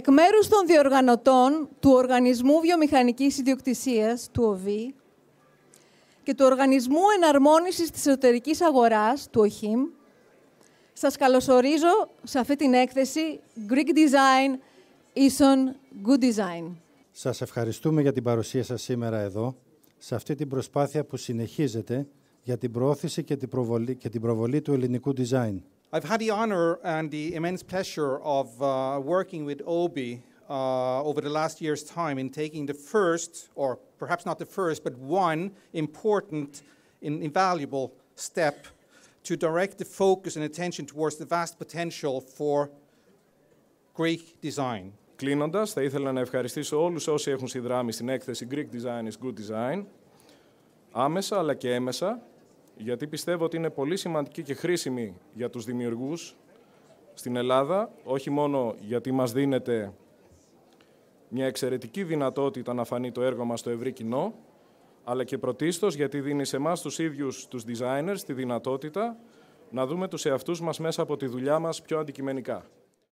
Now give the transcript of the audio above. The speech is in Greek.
των διοργανωτών του Οργανισμού Βιομηχανικής Ιδιοκτησίας, του ΟΒΗ, και του Οργανισμού Εναρμόνισης της Εσωτερικής Αγοράς, του ΟΧΙΜ, σας καλωσορίζω σε αυτή την έκθεση Greek Design ίσον Good Design. Σας ευχαριστούμε για την παρουσία σας σήμερα εδώ, σε αυτή την προσπάθεια που συνεχίζεται για την προώθηση και την προβολή, και την προβολή του ελληνικού design. I've had the honor and the immense pleasure of uh, working with OBI uh, over the last year's time in taking the first, or perhaps not the first, but one important and invaluable step to direct the focus and attention towards the vast potential for Greek design. Κλείνοντα, θα ήθελα να ευχαριστήσω όλου όσοι έχουν συνδράμει στην έκθεση Greek Design is Good Design, άμεσα αλλά και έμεσα, γιατί πιστεύω ότι είναι πολύ σημαντική και χρήσιμη για τους δημιουργούς στην Ελλάδα, όχι μόνο γιατί μας δίνεται μια εξαιρετική δυνατότητα να φανεί το έργο μας στο ευρύ κοινό, αλλά και πρωτίστως γιατί δίνει σε εμάς τους ίδιους τους designers τη δυνατότητα να δούμε τους εαυτούς μας μέσα από τη δουλειά μας πιο αντικειμενικά.